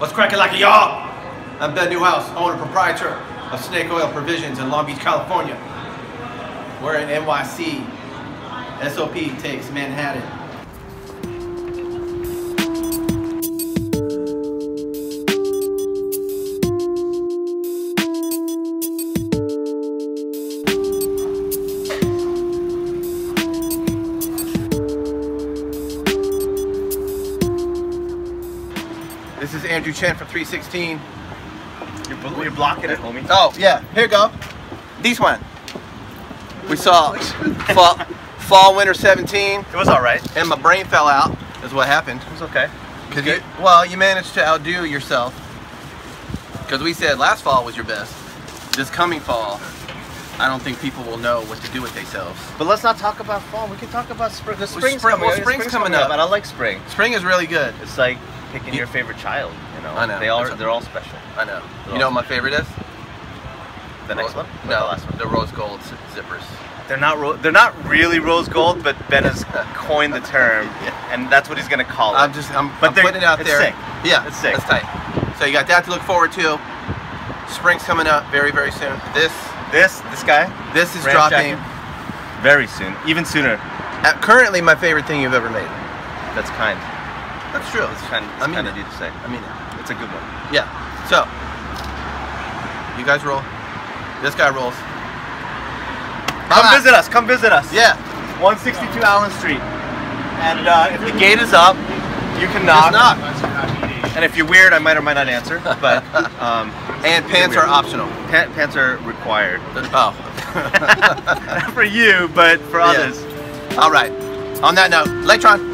What's cracking like a y'all? I'm Ben Neuhaus, owner proprietor of Snake Oil Provisions in Long Beach, California. We're in NYC. SOP takes Manhattan. This is Andrew Chen from 3sixteen. You're, you're blocking it, homie. Oh, yeah, here you go. This one. We saw fall, fall, winter 17, It was all right. and my brain fell out, is what happened. It was okay. Cause you, well, you managed to outdo yourself. Because we said last fall was your best. This coming fall, I don't think people will know what to do with themselves. But let's not talk about fall. We can talk about spring. The spring's spring- coming. well, Yeah, spring's coming up. and I like spring. Spring is really good. It's like picking You- your favorite child. You know, I know. They all they're all special. I know. They're You know my favorite is? The next one? No, the last one. the rose gold zippers. They're not ro- they're not really rose gold, but Ben has coined the term, Yeah. and that's what he's gonna call it. I'm just, I'm, But I'm putting it out it's there. sick. Yeah, It's sick. That's tight. So you got that to look forward to. Spring's coming up very, very soon. This, this this guy this is dropping. jacket. very soon, even sooner. At currently, my favorite thing you've ever made. That's kind. That's true. It's kind. I mean kind it. of you to say. I mean it. It's a good one. Yeah. So, you guys roll. This guy rolls. Come visit us. Come visit us. Yeah. 162 Allen Street. And uh, if the gate is up, you can knock. Knock. And if you're weird, I might or might not answer. But um, And pants are optional. pa- pants are required Oh. for you, but for Yeah. others. All right. On that note, Electron.